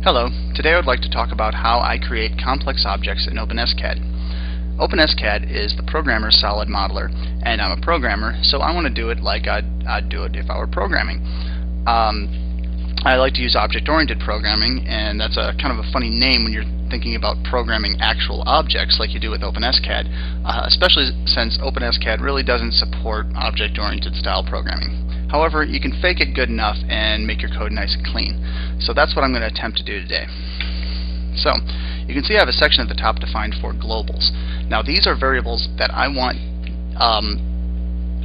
Hello, today I would like to talk about how I create complex objects in OpenSCAD. OpenSCAD is the programmer's solid modeler, and I'm a programmer, so I want to do it like I'd, I'd do it if I were programming. Um, I like to use object-oriented programming, and that's a kind of a funny name when you're thinking about programming actual objects like you do with OpenSCAD, uh, especially since OpenSCAD really doesn't support object-oriented style programming. However, you can fake it good enough and make your code nice and clean. So that's what I'm going to attempt to do today. So, you can see I have a section at the top defined for globals. Now these are variables that I want um,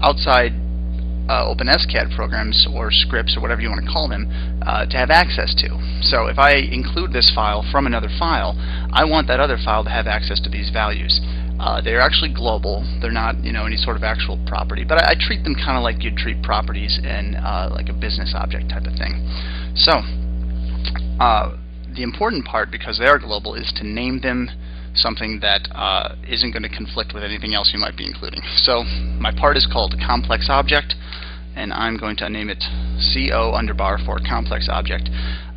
outside uh, OpenSCAD programs or scripts or whatever you want to call them uh, to have access to. So if I include this file from another file, I want that other file to have access to these values. Uh, they're actually global. They're not, you know, any sort of actual property. But I, I treat them kind of like you'd treat properties in uh, like a business object type of thing. So, uh, the important part, because they are global, is to name them something that uh, not going to conflict with anything else you might be including. So, my part is called complex object, and I'm going to name it CO underbar for complex object.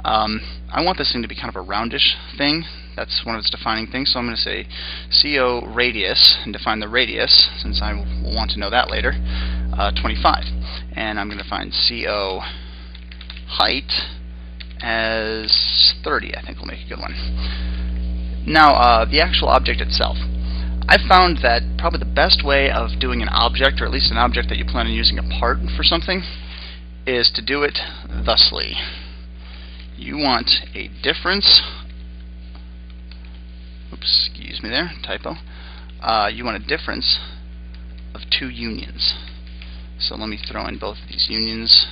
Um, I want this thing to be kind of a roundish thing. That's one of its defining things. So I'm going to say CO radius and define the radius, since I will want to know that later, uh, 25. And I'm going to find CO height as 30. I think will make a good one. Now, uh, the actual object itself. I've found that probably the best way of doing an object, or at least an object that you plan on using a part for something, is to do it thusly. You want a difference. Oops, excuse me there, typo. Uh, you want a difference of two unions. So let me throw in both of these unions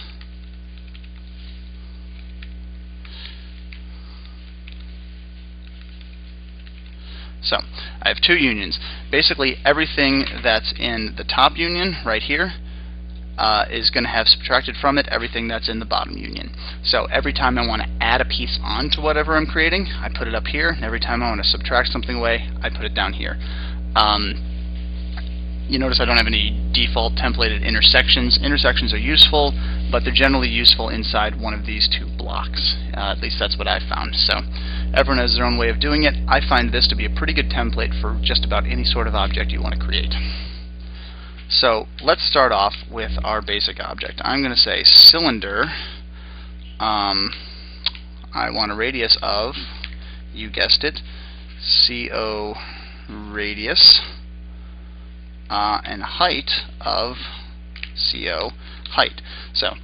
So, I have two unions. Basically, everything that's in the top union, right here, uh, is going to have subtracted from it everything that's in the bottom union. So every time I want to add a piece onto whatever I'm creating, I put it up here, and every time I want to subtract something away, I put it down here. Um, you notice I don't have any default templated intersections. Intersections are useful, but they're generally useful inside one of these two blocks. Uh, at least that's what I found. So everyone has their own way of doing it. I find this to be a pretty good template for just about any sort of object you want to create. So let's start off with our basic object. I'm going to say cylinder. Um, I want a radius of, you guessed it, CO radius, uh, and height of CO height. So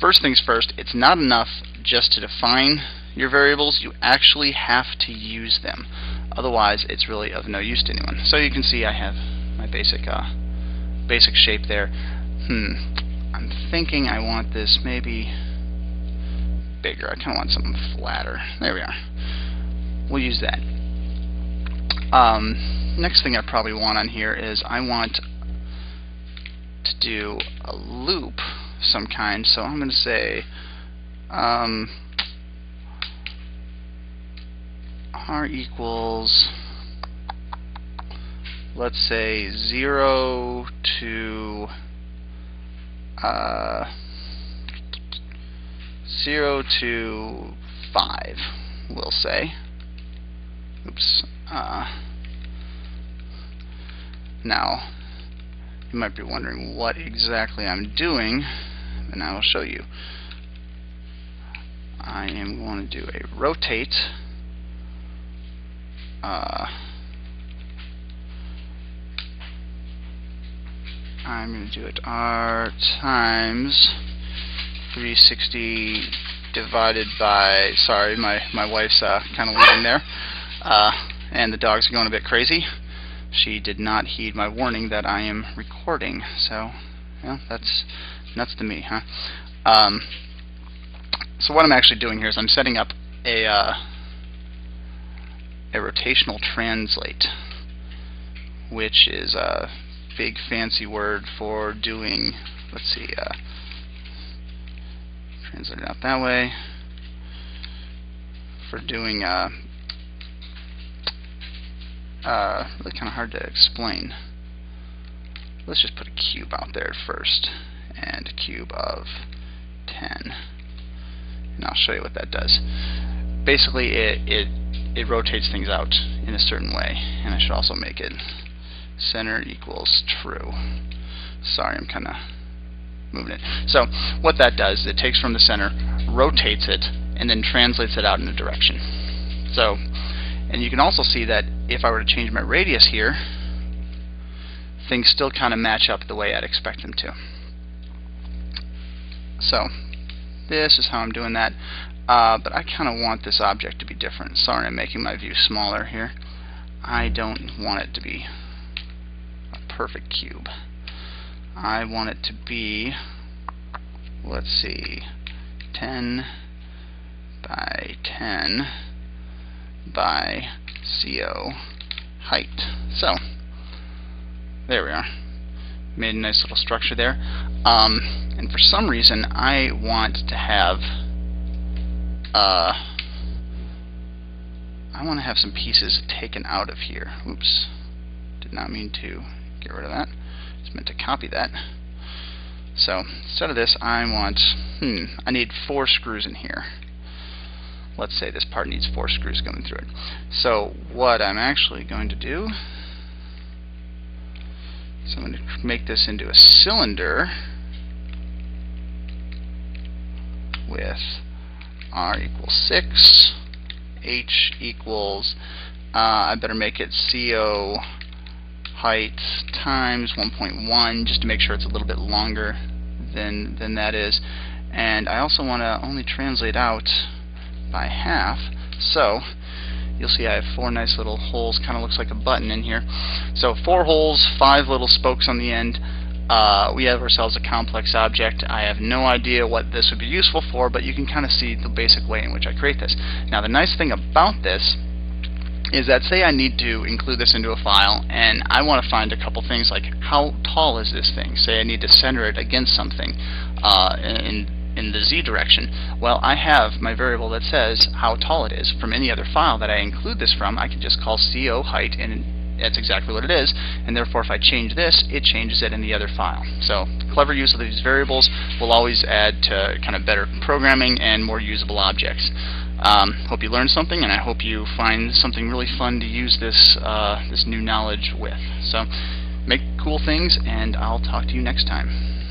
first things first, it's not enough just to define your variables, you actually have to use them. Otherwise, it's really of no use to anyone. So you can see I have my basic uh, basic shape there. Hmm. I'm thinking I want this maybe bigger. I kind of want something flatter. There we are. We'll use that. Um, next thing I probably want on here is I want to do a loop some kind. So I'm going to say um, r equals let's say 0 to uh, 0 to 5, we'll say. Oops. Uh, now, you might be wondering what exactly I'm doing, and I will show you. I am going to do a rotate uh, I'm going to do it R times 360 divided by, sorry, my, my wife's uh, kind of leaving there, uh, and the dog's are going a bit crazy. She did not heed my warning that I am recording, so, that's nuts to me, huh? Um, so what I'm actually doing here is I'm setting up a, uh, a rotational translate, which is a big fancy word for doing, let's see, uh, translate it out that way, for doing, uh, uh, kind of hard to explain. Let's just put a cube out there first, and a cube of 10. And I'll show you what that does. basically it, it it rotates things out in a certain way and I should also make it center equals true sorry I'm kinda moving it so what that does is it takes from the center rotates it and then translates it out in a direction so and you can also see that if I were to change my radius here things still kinda match up the way I'd expect them to so this is how I'm doing that uh, but I kind of want this object to be different. Sorry I'm making my view smaller here. I don't want it to be a perfect cube. I want it to be, let's see, 10 by 10 by CO height. So, there we are. Made a nice little structure there. Um, and for some reason, I want to have uh, I want to have some pieces taken out of here. Oops. Did not mean to get rid of that. Just meant to copy that. So instead of this, I want, hmm, I need four screws in here. Let's say this part needs four screws going through it. So what I'm actually going to do is I'm going to make this into a cylinder with r equals 6, h equals, uh, I better make it CO height times 1.1 just to make sure it's a little bit longer than, than that is. And I also want to only translate out by half. So you'll see I have four nice little holes, kind of looks like a button in here. So four holes, five little spokes on the end uh, we have ourselves a complex object. I have no idea what this would be useful for, but you can kind of see the basic way in which I create this. Now the nice thing about this is that say I need to include this into a file and I want to find a couple things like how tall is this thing? Say I need to center it against something uh, in z direction. Well, I have my variable that says how tall it is. From any other file that I include this from, I can just call co height and that's exactly what it is, and therefore if I change this, it changes it in the other file. So clever use of these variables will always add to kind of better programming and more usable objects. Um, hope you learned something, and I hope you find something really fun to use this uh, this new knowledge with. So make cool things, and I'll talk to you next time.